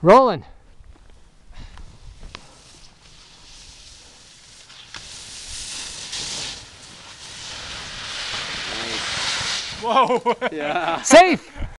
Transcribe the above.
Rolling. Whoa! yeah. Safe!